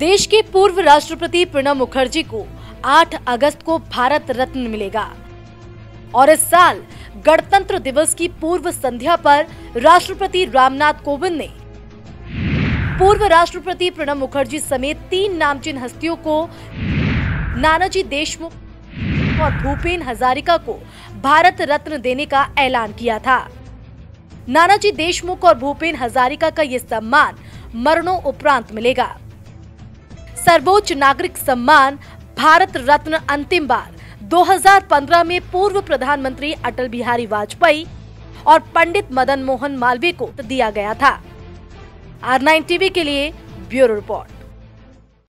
देश के पूर्व राष्ट्रपति प्रणब मुखर्जी को 8 अगस्त को भारत रत्न मिलेगा। और इस साल गणतंत्र दिवस की पूर्व संध्या पर राष्ट्रपति रामनाथ कोविंद ने पूर्व राष्ट्रपति प्रणब मुखर्जी समेत तीन नामचीन हस्तियों को, नानाजी देशमुख और भूपेन हजारिका को भारत रत्न देने का ऐलान किया था। नानाजी देशमुख और भूपेन हजारिका का ये सम्मान मरणों उपरांत मिलेगा। सर्वोच्च नागरिक सम्मान, भारत रत्न अंतिम बार। 2015 में पूर्व प्रधानमंत्री अटल बिहारी वाजपेयी और पंडित मदन मोहन मालवीय को दिया गया था। आर नाइन टीवी के लिए ब्यूरो रिपोर्ट।